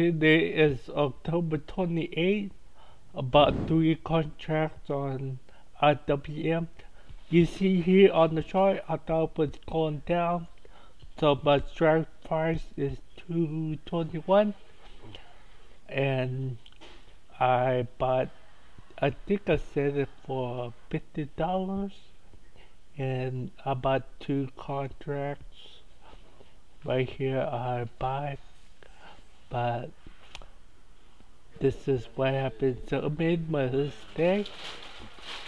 today is October 28th. About three contracts on IWM. You see here on the chart, I thought going down. So my strike price is 221 and I bought I think I said it for fifty dollars and I bought two contracts right here I buy but this is what happened so made my mistake.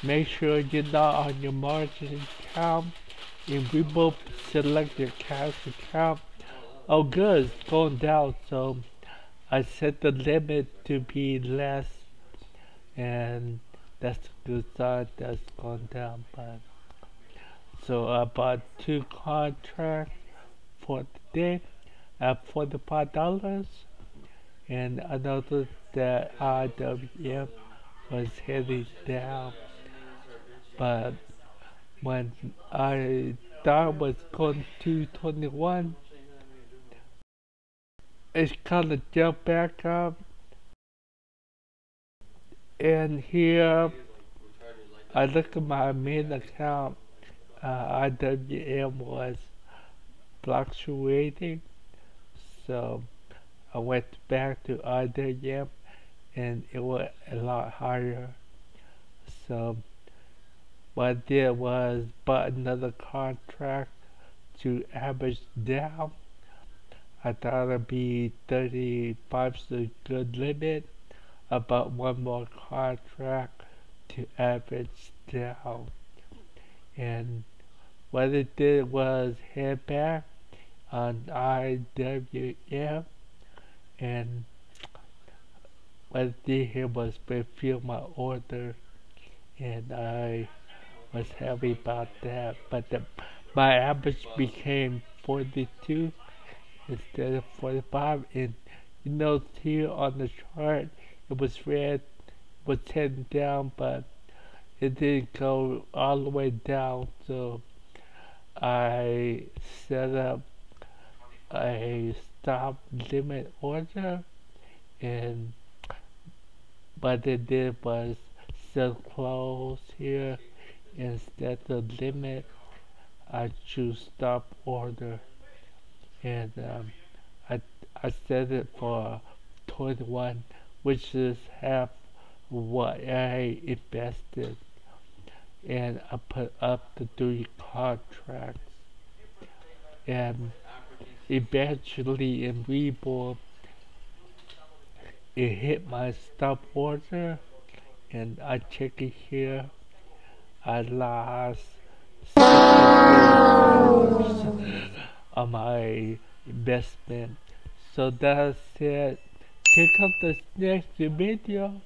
Make sure you're not on your margin account and we both select your cash account. Oh good it's going down so I set the limit to be less and that's a good sign that's gone down but so I bought two contracts for today at $45 and I noticed that IWM was heading down. But when I thought was going to 21 it's kind of jumped back up. And here I look at my main account uh, IWM was fluctuating. So I went back to IWM and it was a lot higher so what I did was bought another contract to average down. I thought it'd be 35 is a good limit. About one more contract to average down. And what it did was head back on IWM and it did was fulfill my order and I was happy about that. But the, my average became 42 instead of 45 and you know here on the chart it was red was heading down but it didn't go all the way down so I set up a stop limit order and what they did was sell close here. Instead of limit I choose stop order. And um, I, I set it for 21 which is half what I invested. And I put up the three contracts. And eventually in Webull it hit my stop order and I check it here I lost on my investment. So that's it. Check out the next video